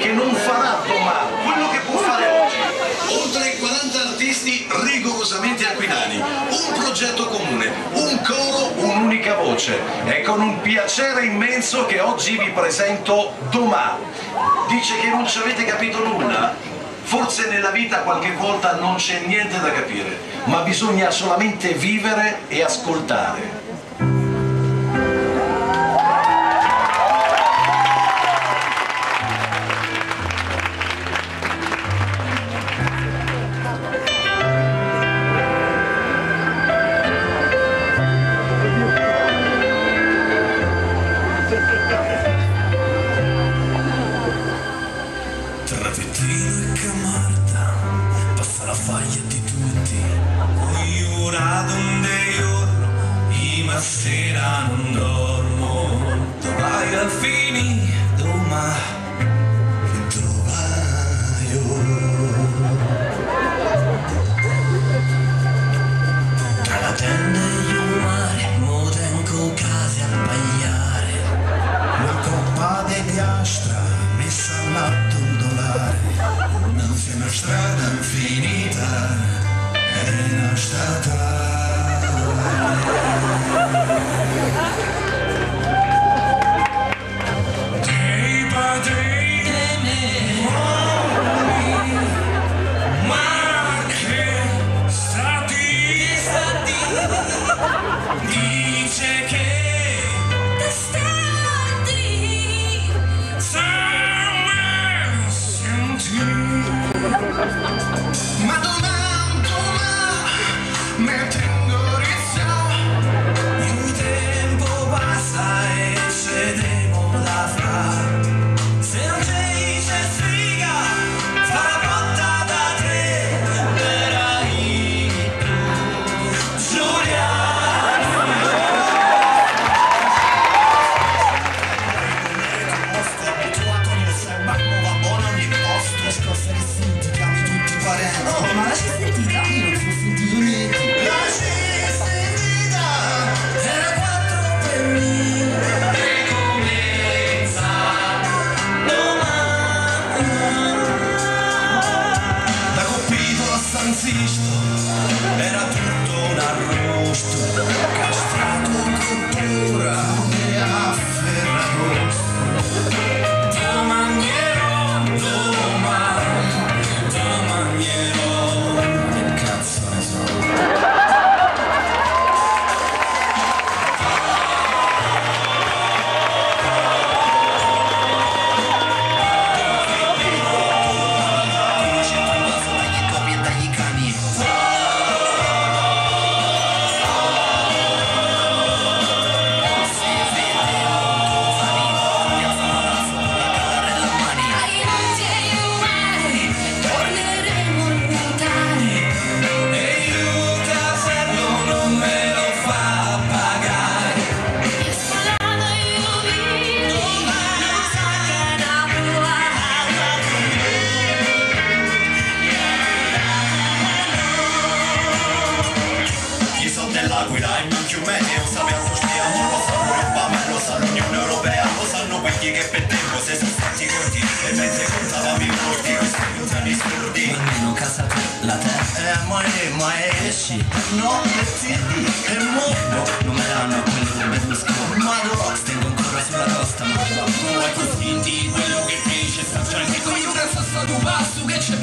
che non farà domani quello che può fare oggi. Oltre 40 artisti rigorosamente aquilani, un progetto comune, un coro, un'unica voce. È con un piacere immenso che oggi vi presento domani. Dice che non ci avete capito nulla? Forse nella vita qualche volta non c'è niente da capire, ma bisogna solamente vivere e ascoltare. Sera non dormo. Vai al fini, domani. Quelli che per tempo se sono stati corti E mentre contavamo i morti, questi contano i sordi Almeno casa tua, la terra. Eh, ma è, ma esci No, e ti e mo No, non me l'hanno quello del Berlusconi. Ma no, Stengo ancora sulla costa, ma non è così di quello che dice? Sta già come io cazzo sta tu passo che c'è